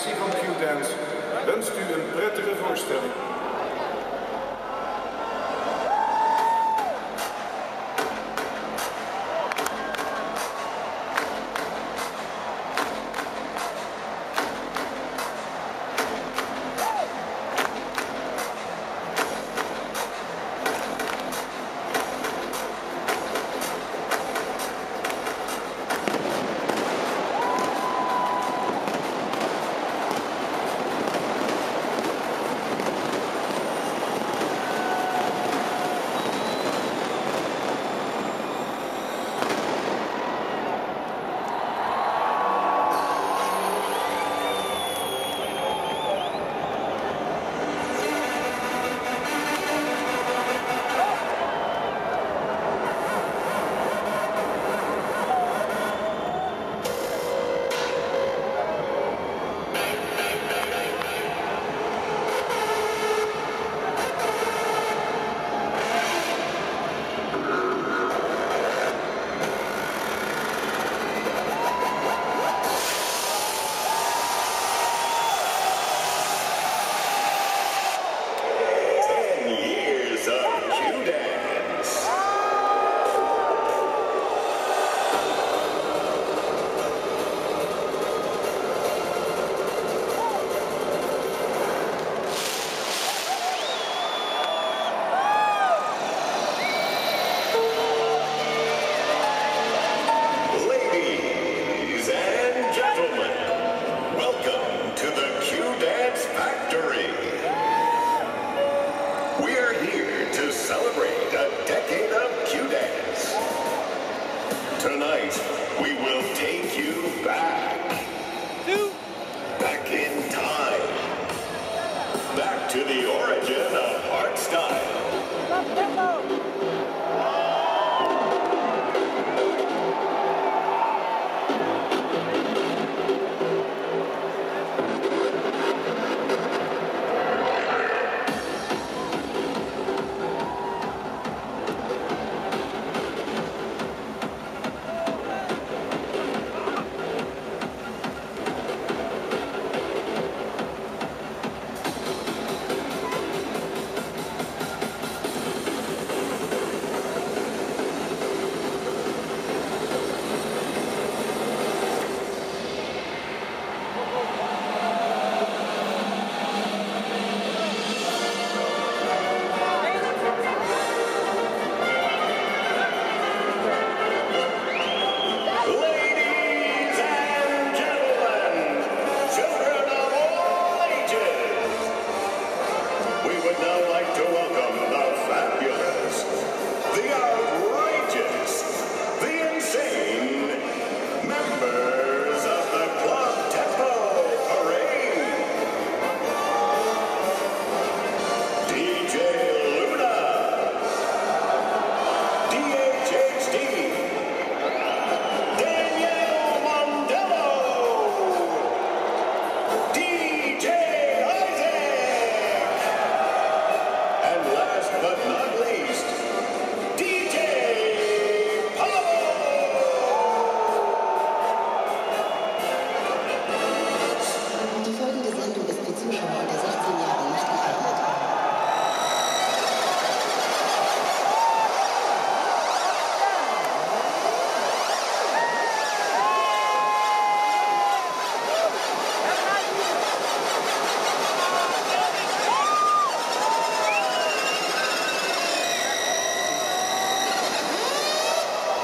van Q-Dance wenst u een prettige voorstelling. Tonight, we will take you back.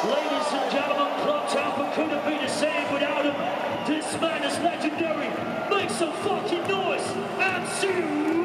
Ladies and gentlemen, Qlubtempo couldn't be the same without him. This man is legendary. Make some fucking noise. MC